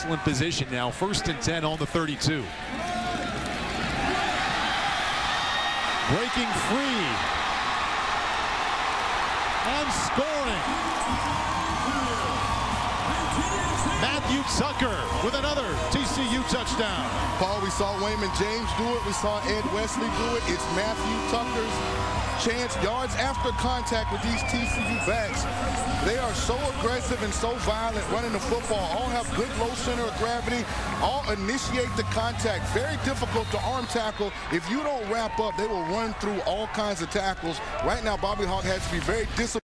excellent position now. First and 10 on the 32. Breaking free. And scoring. Matthew Tucker with another TCU touchdown. Paul, we saw Waymon James do it. We saw Ed Wesley do it. It's Matthew chance. Yards after contact with these TCU backs. They are so aggressive and so violent running the football. All have good low center of gravity. All initiate the contact. Very difficult to arm tackle. If you don't wrap up, they will run through all kinds of tackles. Right now, Bobby Hauck has to be very disciplined.